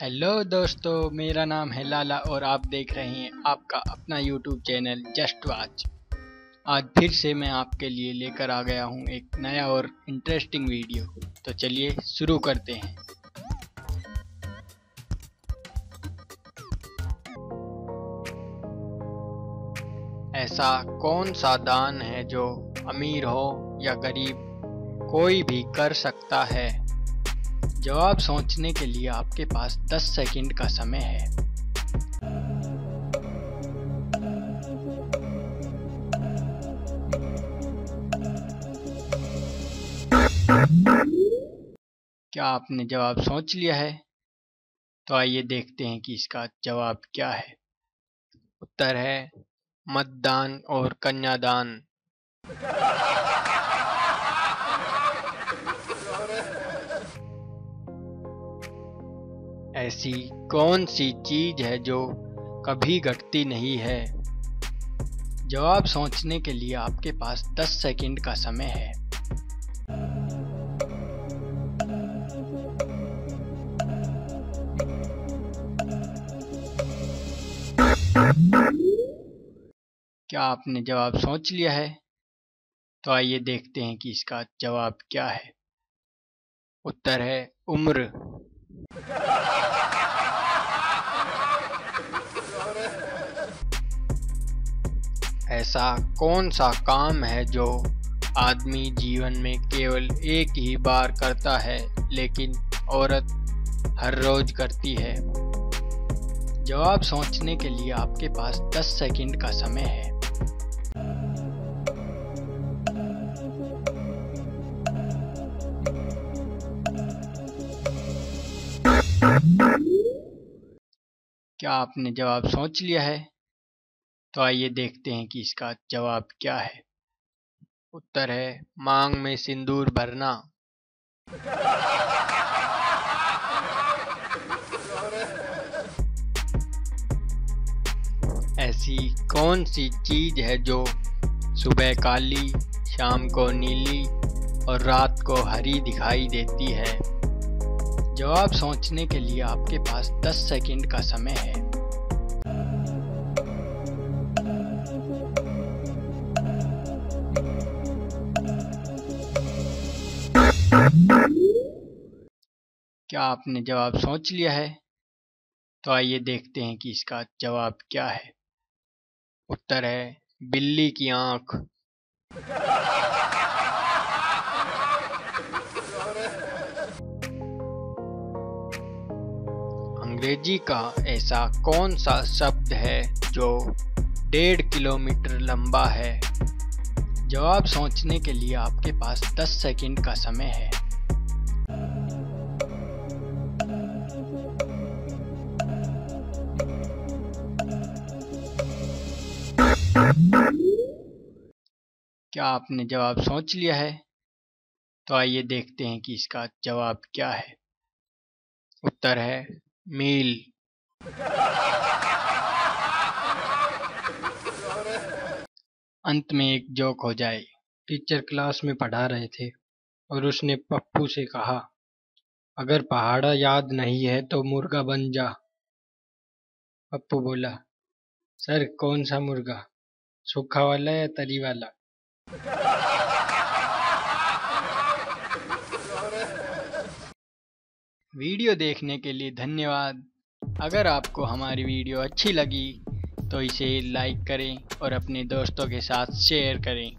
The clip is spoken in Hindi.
हेलो दोस्तों, मेरा नाम है लाला और आप देख रहे हैं आपका अपना यूट्यूब चैनल जस्ट वाच। आज फिर से मैं आपके लिए लेकर आ गया हूँ एक नया और इंटरेस्टिंग वीडियो तो चलिए शुरू करते हैं। ऐसा कौन सा दान है जो अमीर हो या गरीब? कोई भी कर सकता है। जवाब सोचने के लिए आपके पास 10 सेकंड का समय है। क्या आपने जवाब सोच लिया है? तो आइए देखते हैं कि इसका जवाब क्या है। उत्तर है, मतदान और कन्यादान। ऐसी कौन सी चीज़ है जो कभी घटती नहीं है? जवाब सोचने के लिए आपके पास 10 सेकंड का समय है। क्या आपने जवाब सोच लिया है? तो आइए देखते हैं कि इसका जवाब क्या है। उत्तर है उम्र। ऐसा कौन सा काम है जो आदमी जीवन में केवल एक ही बार करता है, लेकिन औरत हर रोज करती है? जवाब सोचने के लिए आपके पास 10 सेकंड का समय है। क्या आपने जवाब सोच लिया है? तो आइए देखते हैं कि इसका जवाब क्या है। उत्तर है, मांग में सिंदूर भरना। ऐसी कौन सी चीज़ है जो सुबह काली, शाम को नीली और रात को हरी दिखाई देती है? जवाब सोचने के लिए आपके पास 10 सेकंड का समय है। क्या आपने जवाब सोच लिया है? तो आइए देखते हैं कि इसका जवाब क्या है। उत्तर है, बिल्ली की आँख। अंग्रेज़ी का ऐसा कौन सा शब्द है जो डेढ़ किलोमीटर लंबा है? जवाब सोचने के लिए आपके पास 10 सेकंड का समय है। क्या आपने जवाब सोच लिया है? तो आइए देखते हैं कि इसका जवाब क्या है। उत्तर है, मील। अंत में एक जोक हो जाए। टीचर क्लास में पढ़ा रहे थे और उसने पप्पू से कहा, अगर पहाड़ा याद नहीं है तो मुर्गा बन जा। पप्पू बोला, सर, कौन सा मुर्गा? सूखा वाला या तरी वाला? वीडियो देखने के लिए धन्यवाद। अगर आपको हमारी वीडियो अच्छी लगी तो इसे लाइक करें और अपने दोस्तों के साथ शेयर करें।